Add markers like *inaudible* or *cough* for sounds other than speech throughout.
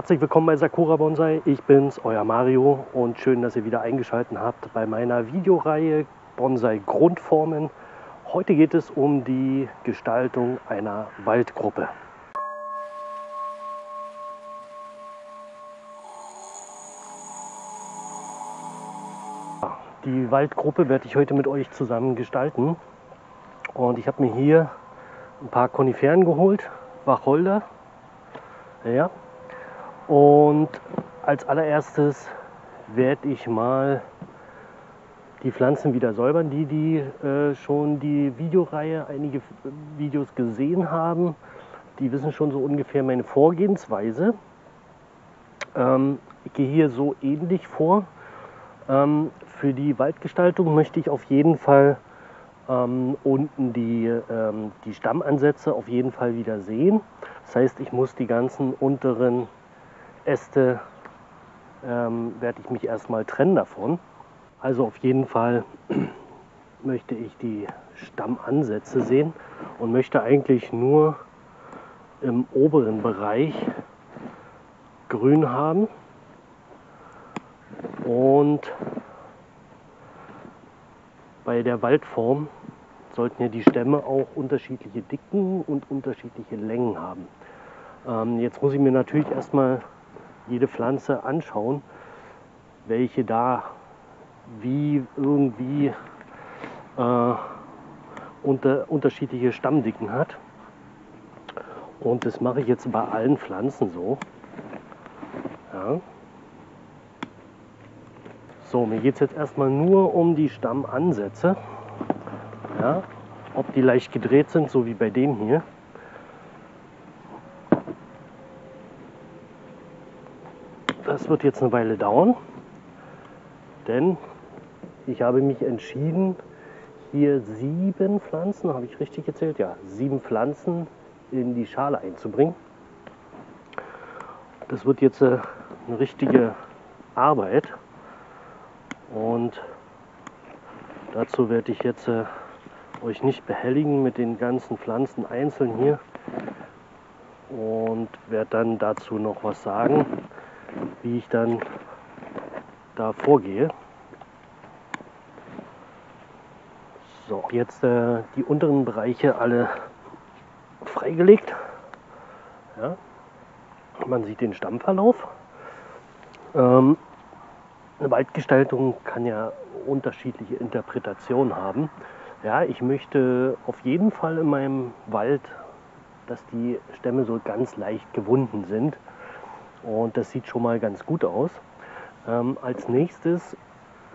Herzlich willkommen bei Sakura Bonsai. Ich bin's, euer Mario und schön, dass ihr wieder eingeschaltet habt bei meiner Videoreihe Bonsai Grundformen. Heute geht es um die Gestaltung einer Waldgruppe. Die Waldgruppe werde ich heute mit euch zusammen gestalten. Und ich habe mir hier ein paar Koniferen geholt, Wacholder. Ja. Und als allererstes werde ich mal die Pflanzen wieder säubern, die, die äh, schon die Videoreihe, einige Videos gesehen haben. Die wissen schon so ungefähr meine Vorgehensweise. Ähm, ich gehe hier so ähnlich vor. Ähm, für die Waldgestaltung möchte ich auf jeden Fall ähm, unten die, ähm, die Stammansätze auf jeden Fall wieder sehen. Das heißt, ich muss die ganzen unteren Äste, ähm, werde ich mich erstmal trennen davon. Also auf jeden Fall *clears throat* möchte ich die Stammansätze sehen und möchte eigentlich nur im oberen Bereich grün haben und bei der Waldform sollten ja die Stämme auch unterschiedliche Dicken und unterschiedliche Längen haben. Ähm, jetzt muss ich mir natürlich erstmal jede Pflanze anschauen, welche da wie irgendwie äh, unter, unterschiedliche Stammdicken hat. Und das mache ich jetzt bei allen Pflanzen so. Ja. So, mir geht es jetzt erstmal nur um die Stammansätze. Ja, ob die leicht gedreht sind, so wie bei dem hier. Wird jetzt eine Weile dauern, denn ich habe mich entschieden, hier sieben Pflanzen, habe ich richtig gezählt? Ja, sieben Pflanzen in die Schale einzubringen. Das wird jetzt äh, eine richtige Arbeit. Und dazu werde ich jetzt äh, euch nicht behelligen mit den ganzen Pflanzen einzeln hier und werde dann dazu noch was sagen, wie ich dann da vorgehe. So, jetzt äh, die unteren Bereiche alle freigelegt. Ja. Man sieht den Stammverlauf. Ähm, eine Waldgestaltung kann ja unterschiedliche Interpretationen haben. Ja, ich möchte auf jeden Fall in meinem Wald, dass die Stämme so ganz leicht gewunden sind. Und das sieht schon mal ganz gut aus. Ähm, als nächstes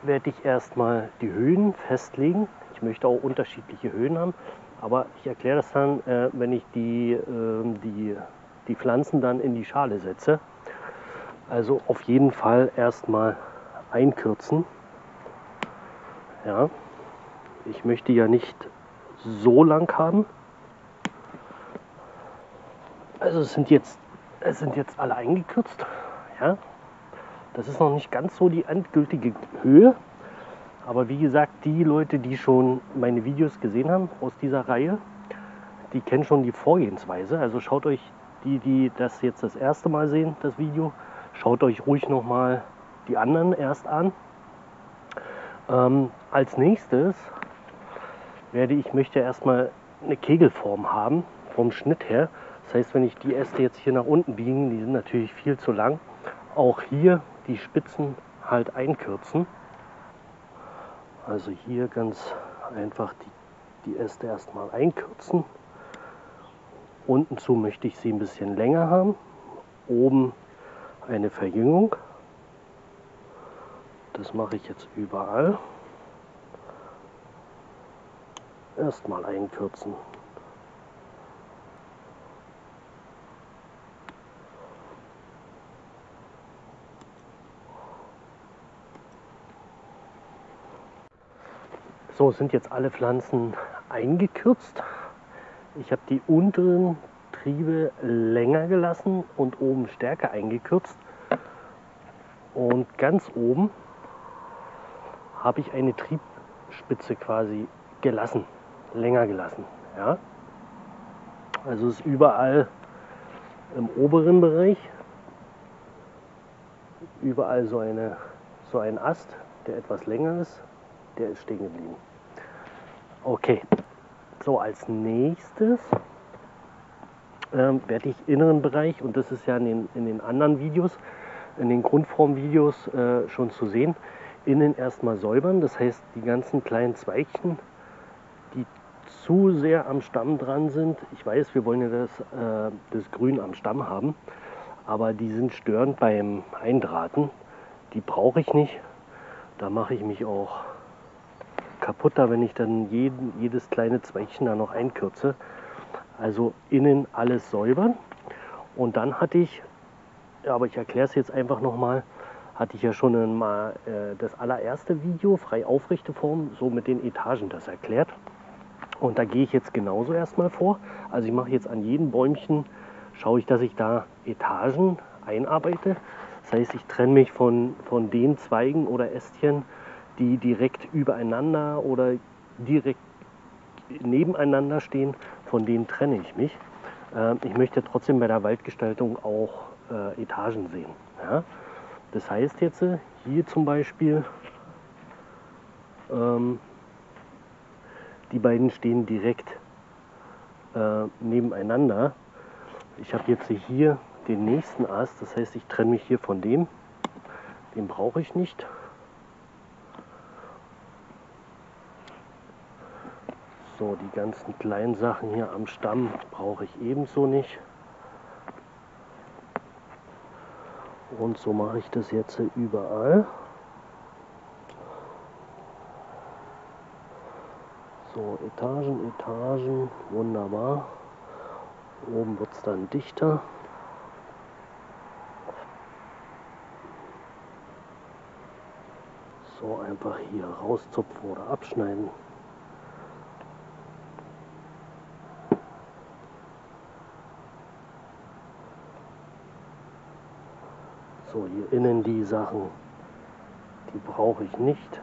werde ich erstmal die Höhen festlegen. Ich möchte auch unterschiedliche Höhen haben, aber ich erkläre das dann, äh, wenn ich die, äh, die, die Pflanzen dann in die Schale setze. Also auf jeden Fall erstmal einkürzen. Ja, ich möchte ja nicht so lang haben. Also es sind jetzt, es sind jetzt alle eingekürzt. Ja, das ist noch nicht ganz so die endgültige Höhe. Aber wie gesagt, die Leute, die schon meine Videos gesehen haben aus dieser Reihe, die kennen schon die Vorgehensweise. Also schaut euch die, die das jetzt das erste Mal sehen, das Video, schaut euch ruhig noch mal die anderen erst an. Ähm, als nächstes werde ich möchte erstmal eine Kegelform haben vom Schnitt her. Das heißt, wenn ich die Äste jetzt hier nach unten biegen, die sind natürlich viel zu lang, auch hier die Spitzen halt einkürzen. Also hier ganz einfach die, die Äste erstmal einkürzen. Unten zu möchte ich sie ein bisschen länger haben. Oben eine Verjüngung. Das mache ich jetzt überall. Erstmal einkürzen. So sind jetzt alle Pflanzen eingekürzt. Ich habe die unteren Triebe länger gelassen und oben stärker eingekürzt. Und ganz oben habe ich eine Triebspitze quasi gelassen, länger gelassen. Ja? Also ist überall im oberen Bereich überall so, eine, so ein Ast, der etwas länger ist, der ist stehen geblieben. Okay, so als nächstes ähm, werde ich inneren Bereich, und das ist ja in den, in den anderen Videos, in den Grundformvideos äh, schon zu sehen, innen erstmal säubern. Das heißt, die ganzen kleinen Zweigchen, die zu sehr am Stamm dran sind. Ich weiß, wir wollen ja das, äh, das Grün am Stamm haben, aber die sind störend beim Eindrahten. Die brauche ich nicht. Da mache ich mich auch kaputter, wenn ich dann jeden, jedes kleine Zweigchen da noch einkürze. Also innen alles säubern. Und dann hatte ich, aber ich erkläre es jetzt einfach nochmal, hatte ich ja schon mal äh, das allererste Video, frei aufrechte Form, so mit den Etagen das erklärt. Und da gehe ich jetzt genauso erstmal vor. Also ich mache jetzt an jedem Bäumchen, schaue ich, dass ich da Etagen einarbeite. Das heißt, ich trenne mich von, von den Zweigen oder Ästchen, die direkt übereinander oder direkt nebeneinander stehen, von denen trenne ich mich. Äh, ich möchte trotzdem bei der Waldgestaltung auch äh, Etagen sehen. Das heißt jetzt äh, hier zum Beispiel, ähm, die beiden stehen direkt äh, nebeneinander. Ich habe jetzt hier den nächsten Ast, das heißt ich trenne mich hier von dem. Den brauche ich nicht. So, die ganzen kleinen Sachen hier am Stamm brauche ich ebenso nicht. Und so mache ich das jetzt überall. So, Etagen, Etagen, wunderbar. Oben wird es dann dichter. So einfach hier rauszupfen oder abschneiden. So, hier innen die Sachen, die brauche ich nicht.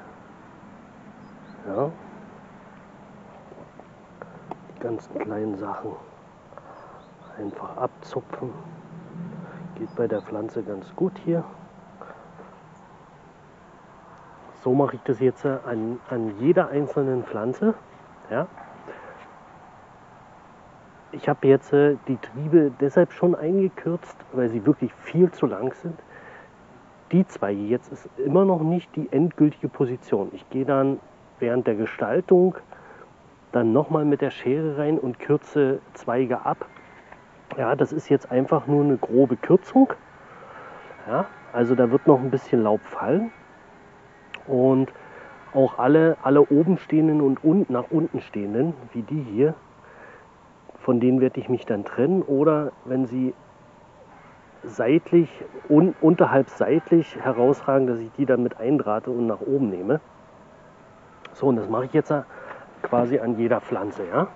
Ja. Die ganzen kleinen Sachen einfach abzupfen. Geht bei der Pflanze ganz gut hier. So mache ich das jetzt an, an jeder einzelnen Pflanze. Ja. Ich habe jetzt äh, die Triebe deshalb schon eingekürzt, weil sie wirklich viel zu lang sind die Zweige jetzt ist immer noch nicht die endgültige Position. Ich gehe dann während der Gestaltung dann nochmal mit der Schere rein und kürze Zweige ab. Ja, das ist jetzt einfach nur eine grobe Kürzung. Ja, also da wird noch ein bisschen Laub fallen. Und auch alle, alle oben stehenden und unten, nach unten stehenden, wie die hier, von denen werde ich mich dann trennen. Oder wenn sie seitlich, un, unterhalb seitlich herausragen, dass ich die dann mit eindrahte und nach oben nehme. So, und das mache ich jetzt quasi an jeder Pflanze, ja.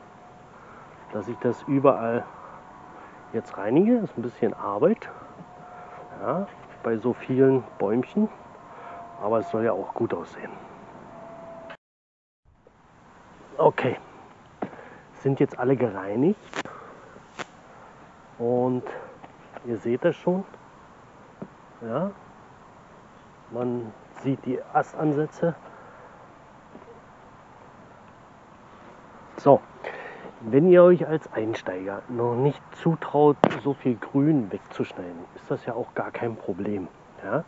Dass ich das überall jetzt reinige, ist ein bisschen Arbeit, ja, bei so vielen Bäumchen, aber es soll ja auch gut aussehen. Okay, sind jetzt alle gereinigt und Ihr seht das schon. Ja, man sieht die Astansätze. So, wenn ihr euch als Einsteiger noch nicht zutraut, so viel Grün wegzuschneiden, ist das ja auch gar kein Problem. Ja?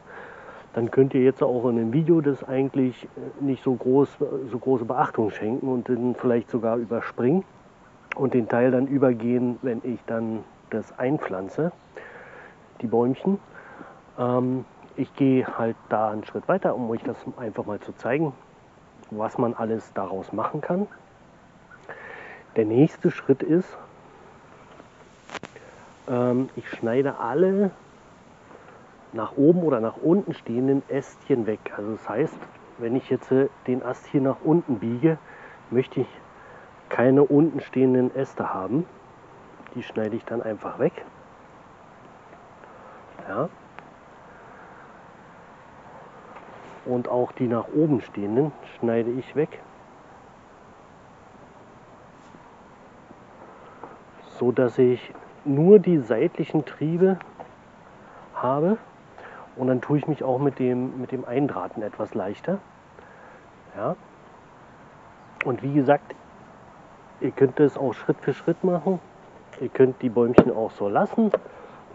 Dann könnt ihr jetzt auch in einem Video das eigentlich äh, nicht so, groß, so große Beachtung schenken und dann vielleicht sogar überspringen und den Teil dann übergehen, wenn ich dann das einpflanze die Bäumchen. Ähm, ich gehe halt da einen Schritt weiter, um euch das einfach mal zu zeigen, was man alles daraus machen kann. Der nächste Schritt ist, ähm, ich schneide alle nach oben oder nach unten stehenden Ästchen weg. Also das heißt, wenn ich jetzt äh, den Ast hier nach unten biege, möchte ich keine unten stehenden Äste haben. Die schneide ich dann einfach weg. Ja. Und auch die nach oben stehenden schneide ich weg. So dass ich nur die seitlichen Triebe habe Und dann tue ich mich auch mit dem, mit dem Eindrahten etwas leichter. Ja. Und wie gesagt, ihr könnt es auch Schritt für Schritt machen. Ihr könnt die Bäumchen auch so lassen.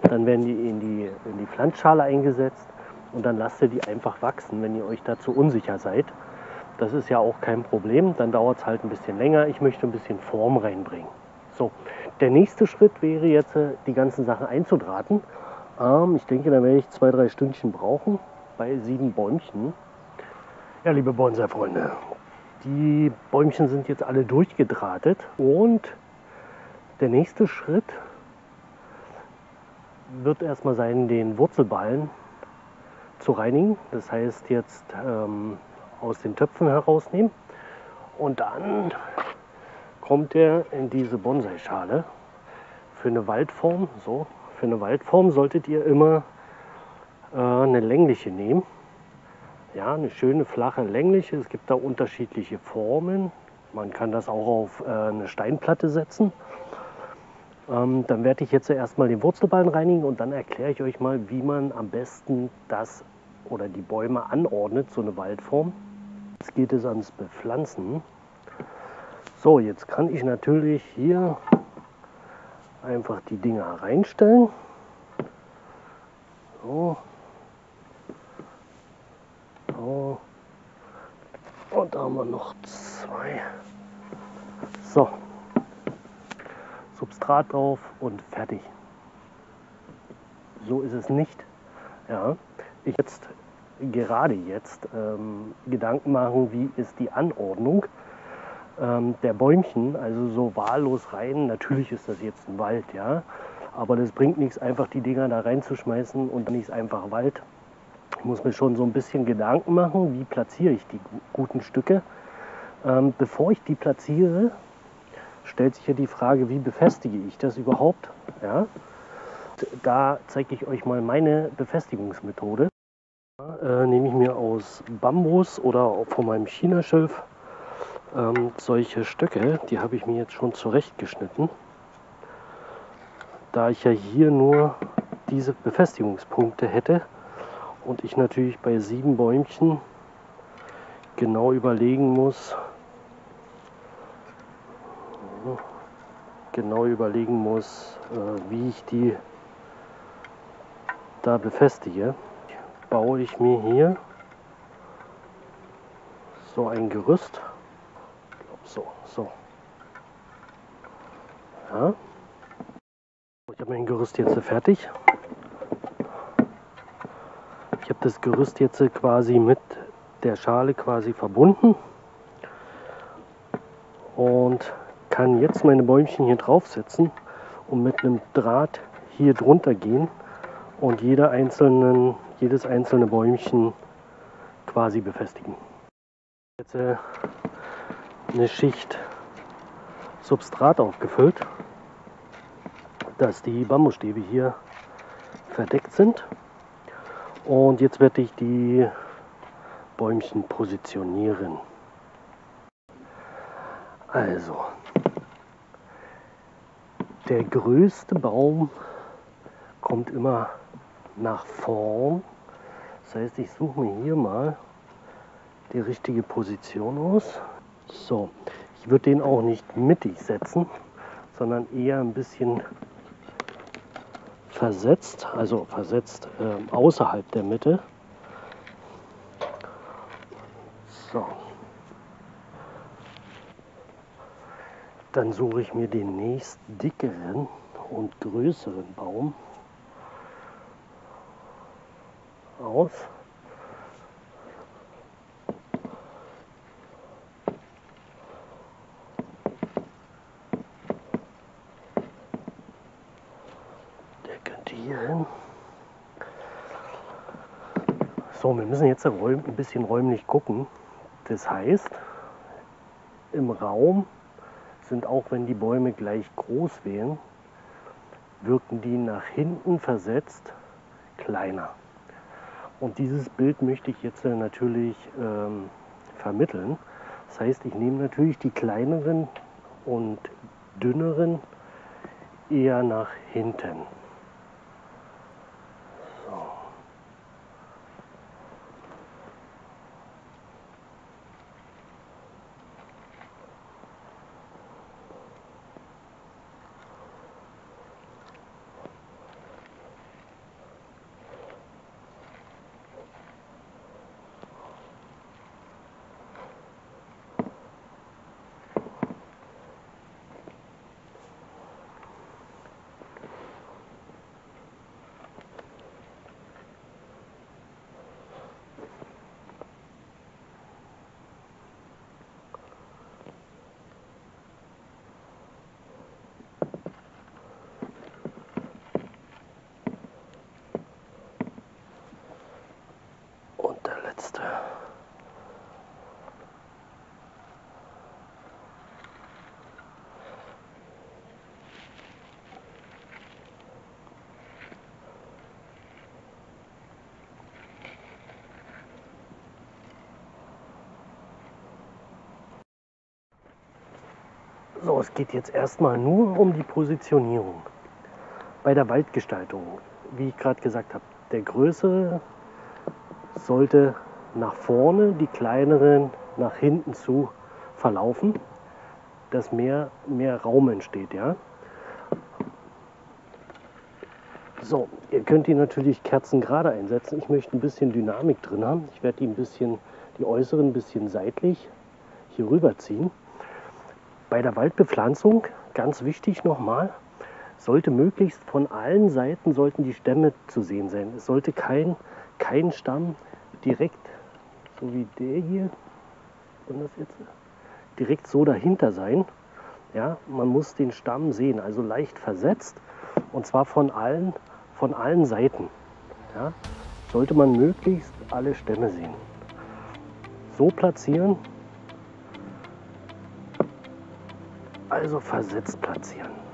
Dann werden die in die, in die Pflanzschale eingesetzt und dann lasst ihr die einfach wachsen, wenn ihr euch dazu unsicher seid. Das ist ja auch kein Problem. Dann dauert es halt ein bisschen länger. Ich möchte ein bisschen Form reinbringen. So, der nächste Schritt wäre jetzt, äh, die ganzen Sachen einzudrahten. Ähm, ich denke, da werde ich zwei, drei Stündchen brauchen bei sieben Bäumchen. Ja, liebe Bonsai-Freunde, die Bäumchen sind jetzt alle durchgedrahtet und der nächste Schritt wird erstmal sein, den Wurzelballen zu reinigen. Das heißt jetzt ähm, aus den Töpfen herausnehmen und dann kommt er in diese Bonsai-Schale. Für eine Waldform, so, für eine Waldform solltet ihr immer äh, eine längliche nehmen. Ja, eine schöne flache längliche. Es gibt da unterschiedliche Formen. Man kann das auch auf äh, eine Steinplatte setzen. Ähm, dann werde ich jetzt erstmal den Wurzelballen reinigen und dann erkläre ich euch mal, wie man am besten das oder die Bäume anordnet, so eine Waldform. Jetzt geht es ans Bepflanzen. So, jetzt kann ich natürlich hier einfach die Dinger reinstellen. So. so. Und da haben wir noch zwei. So. Substrat drauf und fertig. So ist es nicht. Ja. Ich jetzt gerade jetzt ähm, Gedanken machen, wie ist die Anordnung ähm, der Bäumchen, also so wahllos rein. Natürlich ist das jetzt ein Wald, ja, aber das bringt nichts, einfach die Dinger da reinzuschmeißen und ist einfach Wald. Ich muss mir schon so ein bisschen Gedanken machen, wie platziere ich die guten Stücke. Ähm, bevor ich die platziere, stellt sich ja die Frage, wie befestige ich das überhaupt? Ja? Da zeige ich euch mal meine Befestigungsmethode. Äh, nehme ich mir aus Bambus oder von meinem Chinaschilf ähm, solche Stöcke, die habe ich mir jetzt schon zurechtgeschnitten. Da ich ja hier nur diese Befestigungspunkte hätte und ich natürlich bei sieben Bäumchen genau überlegen muss, genau überlegen muss, äh, wie ich die da befestige, baue ich mir hier so ein Gerüst. So, so. Ja. Ich habe mein Gerüst jetzt fertig. Ich habe das Gerüst jetzt quasi mit der Schale quasi verbunden und kann jetzt meine Bäumchen hier draufsetzen und mit einem Draht hier drunter gehen und jeder einzelnen, jedes einzelne Bäumchen quasi befestigen. Jetzt äh, eine Schicht Substrat aufgefüllt, dass die Bambusstäbe hier verdeckt sind. Und jetzt werde ich die Bäumchen positionieren. Also, der größte Baum kommt immer nach vorn. Das heißt, ich suche mir hier mal die richtige Position aus. So, ich würde den auch nicht mittig setzen, sondern eher ein bisschen versetzt, also versetzt äh, außerhalb der Mitte. Dann suche ich mir den nächst dickeren und größeren Baum aus. So, wir müssen jetzt ein bisschen räumlich gucken. Das heißt, im Raum sind auch wenn die Bäume gleich groß wären, wirken die nach hinten versetzt kleiner. Und dieses Bild möchte ich jetzt natürlich ähm, vermitteln. Das heißt, ich nehme natürlich die kleineren und dünneren eher nach hinten. So, es geht jetzt erstmal nur um die Positionierung. Bei der Waldgestaltung, wie ich gerade gesagt habe, der größere sollte nach vorne, die kleineren nach hinten zu verlaufen, dass mehr, mehr Raum entsteht. Ja? So, ihr könnt die natürlich Kerzen gerade einsetzen. Ich möchte ein bisschen Dynamik drin haben. Ich werde die ein bisschen, die äußeren ein bisschen seitlich hier rüber ziehen. Bei der Waldbepflanzung, ganz wichtig nochmal, sollte möglichst von allen Seiten sollten die Stämme zu sehen sein. Es sollte kein, kein Stamm direkt, so wie der hier, und das jetzt, direkt so dahinter sein. Ja, man muss den Stamm sehen, also leicht versetzt und zwar von allen, von allen Seiten. Ja, sollte man möglichst alle Stämme sehen. So platzieren, also versetzt platzieren.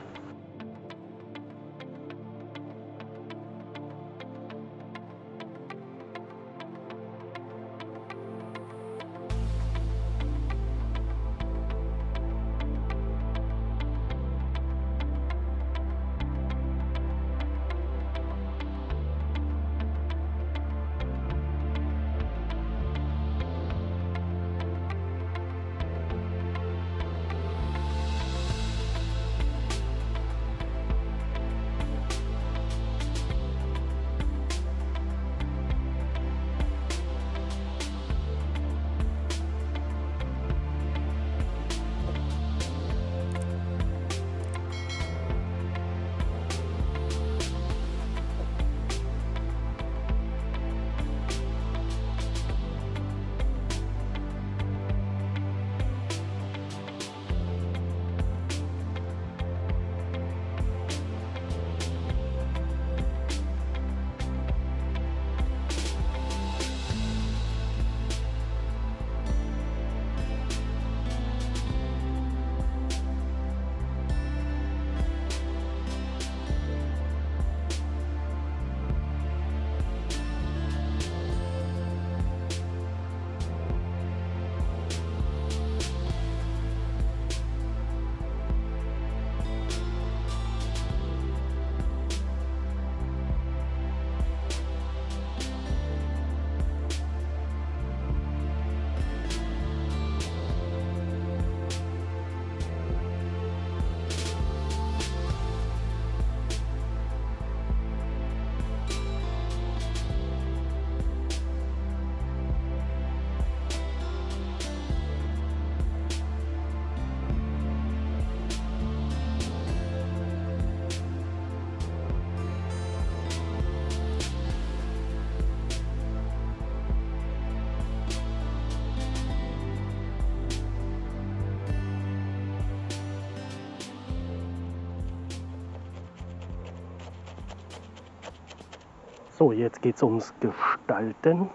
So, jetzt geht es ums Gestalten.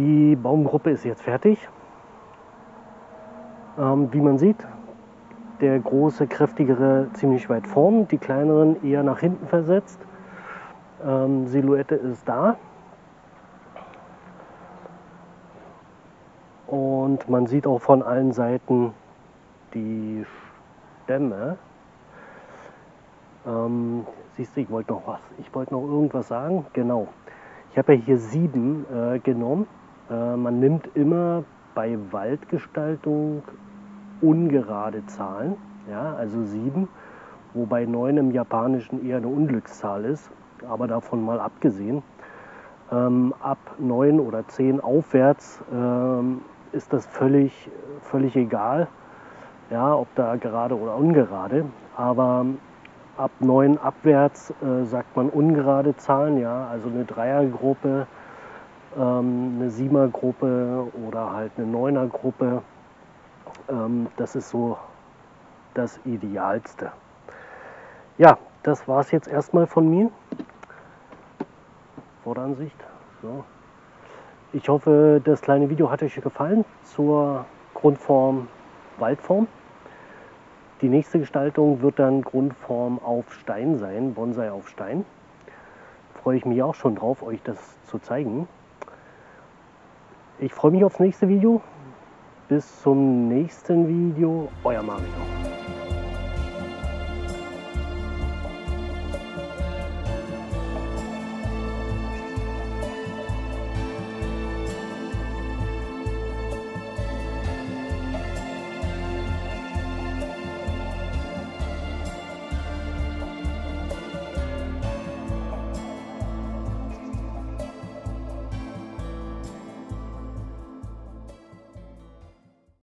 Die Baumgruppe ist jetzt fertig. Ähm, wie man sieht, der große, kräftigere ziemlich weit vorn, die kleineren eher nach hinten versetzt. Ähm, Silhouette ist da. Und man sieht auch von allen Seiten die Stämme. Ähm, siehst du, ich wollte noch was. Ich wollte noch irgendwas sagen. Genau. Ich habe ja hier sieben äh, genommen. Äh, man nimmt immer bei Waldgestaltung ungerade Zahlen, ja, also sieben, wobei neun im Japanischen eher eine Unglückszahl ist, aber davon mal abgesehen. Ähm, ab neun oder zehn aufwärts ähm, ist das völlig, völlig egal, ja, ob da gerade oder ungerade. Aber ab 9 abwärts äh, sagt man ungerade Zahlen, ja, also eine Dreiergruppe, ähm, eine Siemergruppe oder halt eine Neunergruppe. Ähm, das ist so das Idealste. Ja, das war es jetzt erstmal von mir. Vorderansicht. So. Ich hoffe, das kleine Video hat euch gefallen zur Grundform Waldform. Die nächste Gestaltung wird dann Grundform auf Stein sein, Bonsai auf Stein. Freue ich mich auch schon drauf, euch das zu zeigen. Ich freue mich aufs nächste Video. Bis zum nächsten Video. Euer Mario.